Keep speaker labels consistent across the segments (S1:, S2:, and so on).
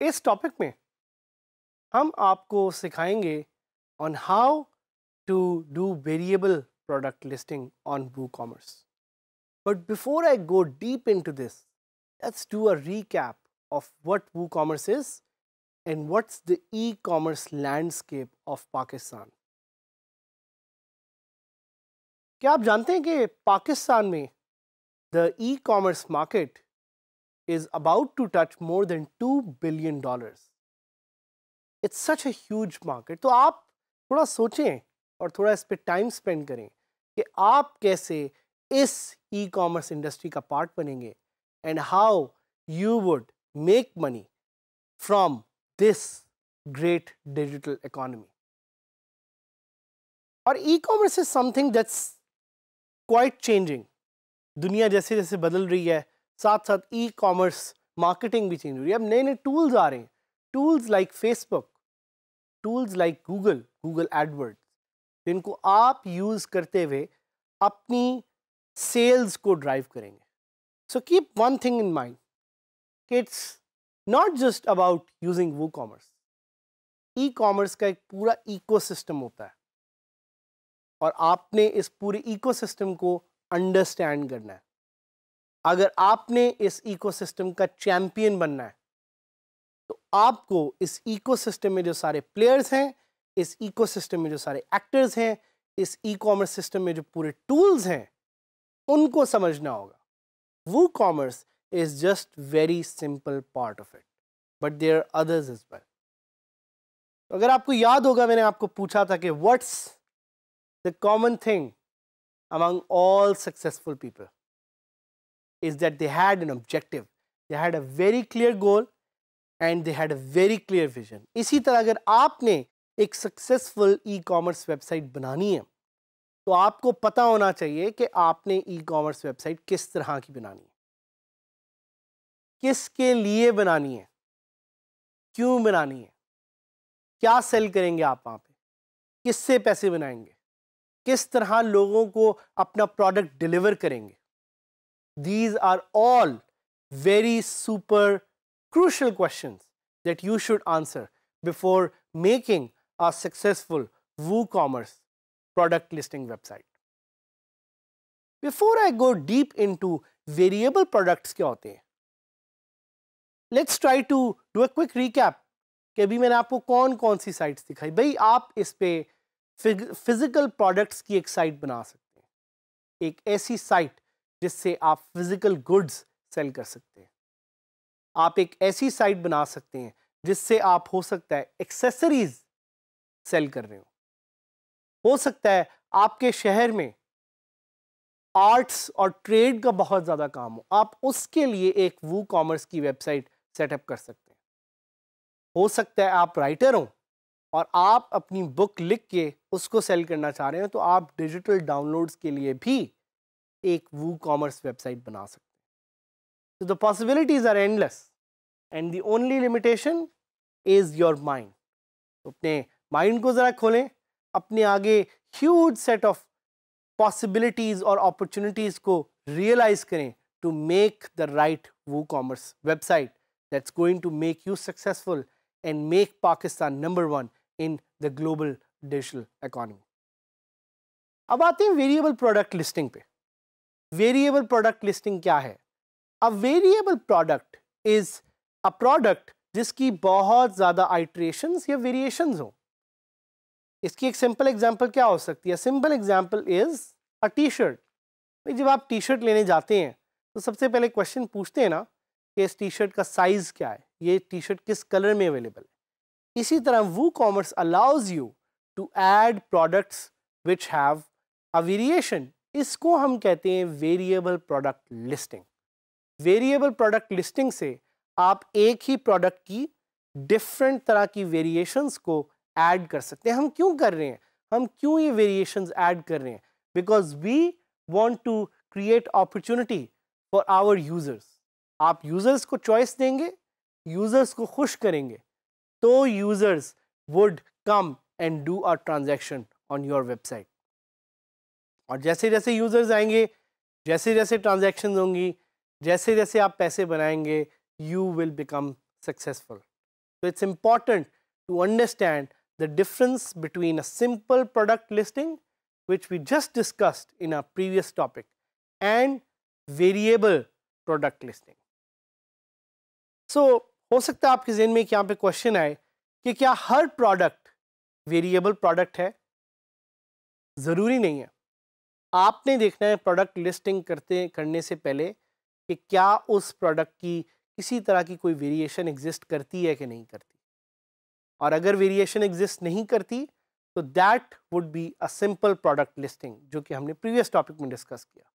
S1: इस टॉपिक में हम आपको सिखाएँगे on how to do variable Product listing on WooCommerce but before I go deep into this let's do a recap of what WooCommerce is and what's the e commerce landscape of Pakistan क्या आप जानते हैं कि पाकिस्तान में the e commerce market is about to touch more than $2 billion. It's such a huge market. तो आप थोड़ा सोचें और थोड़ा इस पर टाइम स्पेंड करें कि आप कैसे इस ई कॉमर्स इंडस्ट्री का पार्ट बनेंगे and how you would make money from this great digital economy और e commerce is something that's quite changing दुनिया जैसे जैसे बदल रही है साथ साथ ई कॉमर्स मार्केटिंग भी चेंज हो रही है। अब नए नए टूल्स आ रहे हैं। Tools like Facebook tools like Google Google जिनको आप यूज़ करते हुए अपनी सेल्स को ड्राइव करेंगे। So keep one thing in mind it's not just about using WooCommerce e commerce का एक पूरा इकोसिस्टम होता है। और आपने इस पूरे इकोसिस्टम को अंडरस्टैंड करना है। अगर आपने इस इकोसिस्टम का चैंपियन बनना है तो आपको इस इकोसिस्टम में जो सारे प्लेयर्स हैं इस इकोसिस्टम में जो सारे एक्टर्स हैं, इस ई कॉमर्स सिस्टम में जो पूरे टूल्स हैं, उनको समझना होगा WooCommerce is just very simple part of it but there others is well अगर आपको याद होगा, मैंने आपको पूछा था कि what's the common thing among all successful people is that they had an objective. They had a very clear goal, and they had a very clear vision. इसी तरह अगर आपने एक सक्सेसफुल ई कॉमर्स वेबसाइट बनानी है। तो आपको पता होना चाहिए कि आपने ई कॉमर्स वेबसाइट किस तरह की बनानी है। किसके लिए बनानी है? क्यों बनानी है? क्या सेल करेंगे आप वहाँ पे? किससे पैसे बनाएँगे? किस तरह लोगों को अपना प्रोडक्ट डिलीवर करेंगे? These are all very super crucial questions that you should answer before making a successful WooCommerce product listing website. Before I go deep into variable products क्या होते हैं, let's try to do a quick recap कि अभी मैंने आपको कौन कौन सी sites दिखाई। भाई, आप इस पे फ़िज़िकल प्रोडक्ट्स की एक साइट बना सकते हैं। एक ऐसी साइट जिससे आप फ़िज़िकल गुड्स सेल कर सकते हैं। आप एक ऐसी साइट बना सकते हैं जिससे आप, हो सकता है एक्सेसरीज सेल कर रहे हो। हो सकता है आपके शहर में आर्ट्स और ट्रेड का बहुत ज़्यादा काम हो। आप उसके लिए एक वू कॉमर्स की वेबसाइट सेटअप कर सकते हैं। हो सकता है आप राइटर हो और आप अपनी बुक लिख के उसको सेल करना चाह रहे हैं तो आप डिजिटल डाउनलोड्स के लिए भी एक वू कॉमर्स वेबसाइट बना सकते हैं। The possibilities are endless and the only limitation is your mind अपने माइंड को ज़रा खोलें, अपने आगे ह्यूज सेट ऑफ़ पॉसिबिलिटीज़ और अपॉर्चुनिटीज़ को रियलाइज़ करें to make the right WooCommerce website that's going to make you successful and make Pakistan number one in the global digital economy अब आते हैं वेरिएबल प्रोडक्ट लिस्टिंग पे। Variable product listing क्या है? A variable product is a product जिसकी बहुत ज़्यादा iterations या वेरिएशंस हो। इसकी एक सिंपल एग्जांपल क्या हो सकती है? Simple example is a T shirt भाई, जब आप टी शर्ट लेने जाते हैं तो सबसे पहले क्वेश्चन पूछते हैं ना कि इस टी शर्ट का साइज़ क्या है? ये टी शर्ट किस कलर में अवेलेबल है? इसी तरह WooCommerce allows you to add products which have a variation इसको हम कहते हैं variable product listing variable product listing से आप एक ही प्रोडक्ट की डिफरेंट तरह की वेरिएशंस को एड कर सकते हैं। हम क्यों कर रहे हैं? हम क्यों ये वेरिएशन एड कर रहे हैं? Because we want to create opportunity for our users आप यूज़र्स को चॉइस देंगे यूज़र्स को खुश करेंगे तो users would come and do our transaction on your website और जैसे जैसे यूज़र्स आएँगे जैसे जैसे ट्रांजेक्शन होंगी जैसे जैसे आप पैसे बनाएँगे यू विल बिकम सक्सेसफुल तो it's important to understand the difference between a simple product listing, which we just discussed in our previous topic, and variable product listing. So, हो सकता है आपके जहन में यहाँ पे क्वेश्चन आए कि क्या हर प्रोडक्ट वेरिएबल प्रोडक्ट है? ज़रूरी नहीं है। आपने देखना है प्रोडक्ट लिस्टिंग करते, करने से पहले कि क्या उस प्रोडक्ट की किसी तरह की कोई वेरिएशन एग्जिस्ट करती है कि नहीं करती। और अगर वेरिएशन एग्जिस्ट नहीं करती तो that would be a simple product listing जो कि हमने प्रीवियस टॉपिक में डिस्कस किया।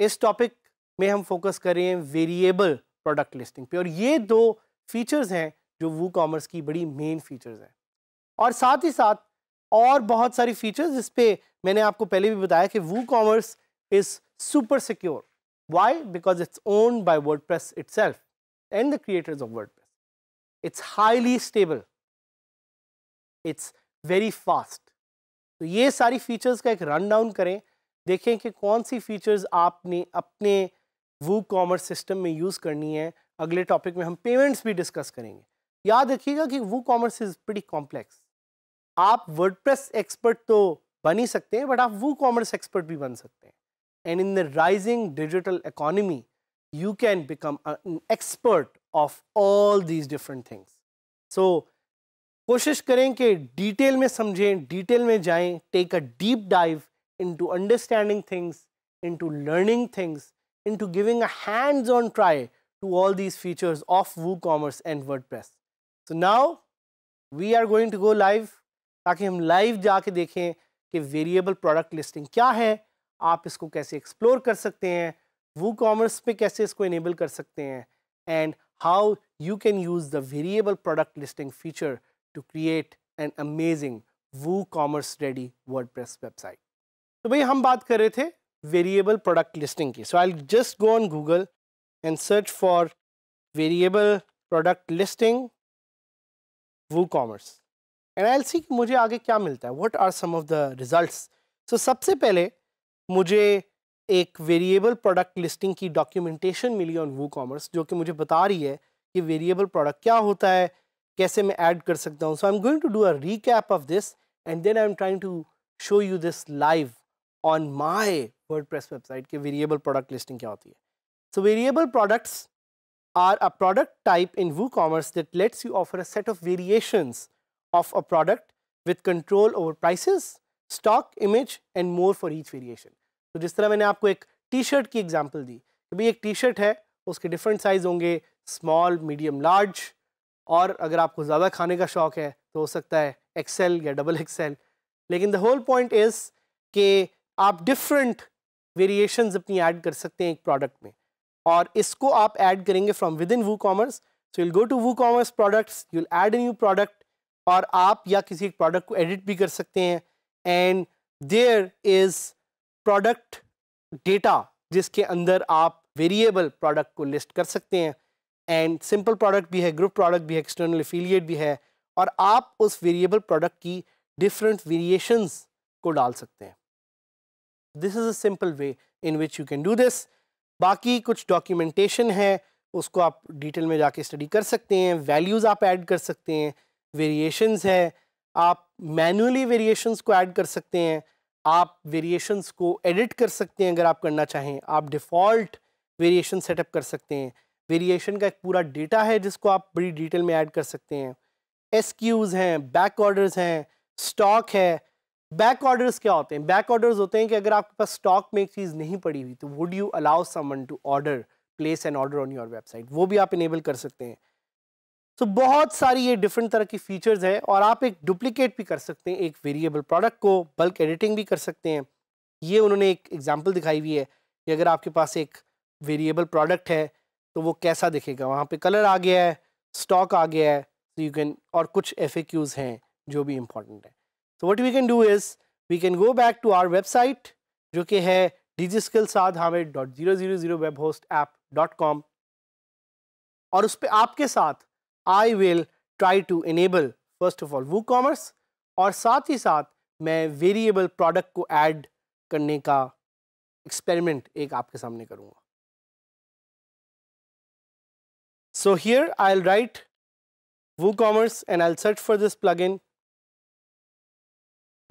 S1: इस टॉपिक में हम फोकस कर रहे हैं वेरिएबल प्रोडक्ट लिस्टिंग पे, और ये दो फीचर्स हैं जो वू कॉमर्स की बड़ी मेन फीचर्स हैं। और साथ ही साथ और बहुत सारी फीचर्स जिस पे मैंने आपको पहले भी बताया कि WooCommerce is super secure why because it's owned by WordPress itself and the creators of WordPress it's highly stable. It's very fast. तो ये सारी फीचर्स का एक रन डाउन करें, देखें कि कौन सी फीचर्स आपने अपने वो कॉमर्स सिस्टम में यूज़ करनी है। अगले टॉपिक में हम पेमेंट्स भी डिस्कस करेंगे। याद रखिएगा कि WooCommerce is pretty complex आप वर्डप्रेस एक्सपर्ट तो बन ही सकते हैं बट आप वो कॉमर्स एक्सपर्ट भी बन सकते हैं। And in the rising digital economy you can become an expert of all these different things. So कोशिश करें कि डिटेल में समझें डिटेल में जाएँ take a deep dive into understanding things into learning things into giving a hands-on try to all these features of WooCommerce and WordPress. So now we are going to go live ताकि हम live जाके देखें कि variable product listing क्या है आप इसको कैसे एक्सप्लोर कर सकते हैं वो कॉमर्स पे कैसे इसको इनेबल कर सकते हैं? And how you can use the variable product listing feature to create an amazing WooCommerce ready WordPress website तो भाई, हम बात कर रहे थे वेरिएबल प्रोडक्ट लिस्टिंग की. So I just go on Google and search for variable product listing WooCommerce and I see मुझे आगे क्या मिलता है. What are some of the results so सबसे पहले मुझे एक वेरिएबल प्रोडक्ट लिस्टिंग की डॉक्यूमेंटेशन मिली ऑन वू कॉमर्स जो कि मुझे बता रही है कि वेरिएबल प्रोडक्ट क्या होता है कैसे मैं ऐड कर सकता हूँ so I am going to do a recap of this and then I am trying to show you this live on my WordPress website के वेरिएबल प्रोडक्ट लिस्टिंग क्या होती है so variable products are a product type in WooCommerce that lets you offer a set of variations of a product with control over prices, stock, image and more for each variation. तो जिस तरह मैंने आपको एक T shirt की example दी कि भाई एक टी शर्ट है, उसके डिफरेंट साइज़ होंगे स्मॉल मीडियम लार्ज और अगर आपको ज़्यादा खाने का शौक़ है तो हो सकता है एक्सेल या डबल एक्सेल लेकिन द होल पॉइंट इज़ कि आप डिफरेंट वेरिएशंस अपनी ऐड कर सकते हैं एक प्रोडक्ट में और इसको आप ऐड करेंगे from within WooCommerce so will go to WooCommerce products you'll add a new product और आप या किसी एक प्रोडक्ट को एडिट भी कर सकते हैं। And there is product data जिसके अंदर आप वेरिएबल प्रोडक्ट को लिस्ट कर सकते हैं एंड सिंपल प्रोडक्ट भी है ग्रुप प्रोडक्ट भी है एक्सटर्नल एफिलिएट भी है और आप उस वेरिएबल प्रोडक्ट की डिफरेंट वेरिएशंस को डाल सकते हैं। This is a simple way in which you can do this बाकी कुछ डॉक्यूमेंटेशन है, उसको आप डिटेल में जाके स्टडी कर सकते हैं वैल्यूज़ आप ऐड कर सकते हैं वेरिएशंस है, आप मैनुअली वेरिएशंस को ऐड कर सकते हैं। आप वेरिएशंस को एडिट कर सकते हैं अगर आप करना चाहें। आप डिफ़ॉल्ट वेरिएशन सेटअप कर सकते हैं। वेरिएशन का एक पूरा डेटा है जिसको आप बड़ी डिटेल में ऐड कर सकते हैं। एस क्यूज़ हैं बैक ऑर्डर्स हैं। स्टॉक है बैक ऑर्डर्स क्या होते हैं? बैक ऑर्डर्स होते हैं कि अगर आपके पास स्टॉक में एक चीज़ नहीं पड़ी हुई तो would you allow someone to order place an order on your website वो भी आप इनेबल कर सकते हैं। तो बहुत सारी ये डिफरेंट तरह की फीचर्स है और आप एक डुप्लीकेट भी कर सकते हैं, एक वेरिएबल प्रोडक्ट को बल्क एडिटिंग भी कर सकते हैं। ये उन्होंने एक एग्जांपल दिखाई हुई है कि अगर आपके पास एक वेरिएबल प्रोडक्ट है तो वो कैसा दिखेगा? वहाँ पे कलर आ गया है स्टॉक आ गया है तो यू कैन और कुछ एफ़ हैं जो भी इंपॉर्टेंट है। तो what we can do is we can go back to our website जो कि है digiskill Saad Hamid dot zero zero zero web host app dot com और उस पर आपके साथ I will try to enable first of all WooCommerce और साथ ही साथ मैं वेरिएबल प्रोडक्ट को ऐड करने का एक्सपेरिमेंट एक आपके सामने करूँगा। So here I'll write WooCommerce and I'll search for this plugin.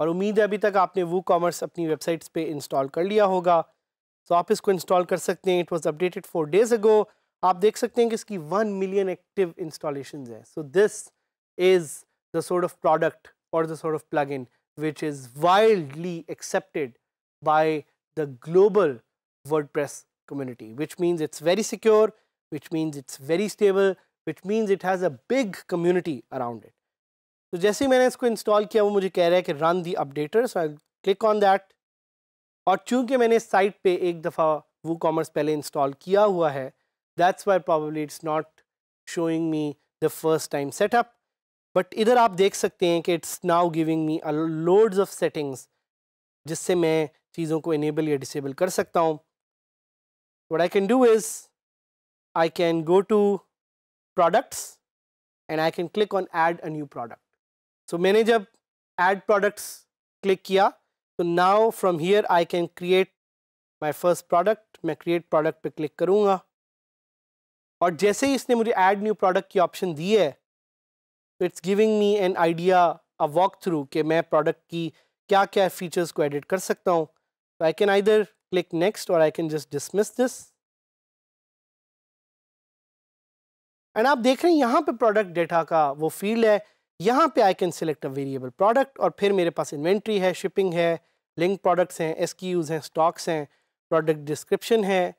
S1: और उम्मीद है अभी तक आपने WooCommerce अपनी वेबसाइट्स पे इंस्टॉल कर लिया होगा। तो आप इसको इंस्टॉल कर सकते हैं। It was updated four days ago आप देख सकते हैं कि इसकी वन मिलियन एक्टिव इंस्टॉलेशन है। So this is the sort of product और the sort of plugin which is wildly accepted by the global WordPress community which means it's very secure which means it's very stable which means it has a big community around it तो जैसे ही मैंने इसको install किया, वो मुझे कह रहा है कि run the updater so I click on that और चूँकि मैंने साइट पे एक दफ़ा वो कॉमर्स पहले इंस्टॉल किया हुआ है that's why probably it's not showing me the first time setup but इधर आप देख सकते हैं कि it's now giving me loads of settings जिससे मैं चीज़ों को इनेबल या डिसेबल कर सकता हूँ what I can do is I can go to products and I can click on add a new product. So मैंने जब add products click किया तो now from here I can create my first product मैं create product पे click करूँगा और जैसे ही इसने मुझे add न्यू प्रोडक्ट की ऑप्शन दी है, it's giving me an idea, a walk through कि मैं प्रोडक्ट की क्या क्या फीचर्स को एडिट कर सकता हूँ। तो I can either click next और I can just dismiss this and आप देख रहे हैं यहाँ पे प्रोडक्ट डेटा का वो फ़ील्ड है। यहाँ पे I can select a variable product और फिर मेरे पास इन्वेंट्री है शिपिंग है लिंक प्रोडक्ट्स हैं एस हैं स्टॉक्स हैं प्रोडक्ट डिस्क्रिप्शन है।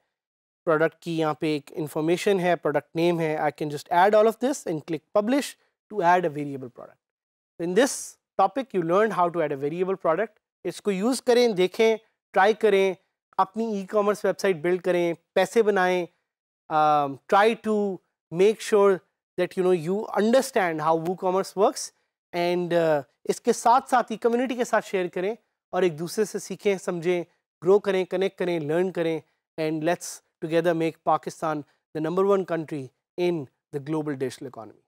S1: प्रोडक्ट की यहाँ पे एक इन्फॉर्मेशन है प्रोडक्ट नेम है I can just add all of this and click publish to add a variable product in this topic you learn how to add a variable product इसको use करें, देखें try करें, अपनी e commerce website build करें, पैसे बनाएँ try to make sure sure you know you understand how how commerce works and इसके साथ साथ ही कम्युनिटी के साथ शेयर करें और एक दूसरे से सीखें, समझें ग्रो करें कनेक्ट करें लर्न करें and let's together make Pakistan the number one country in the global digital economy.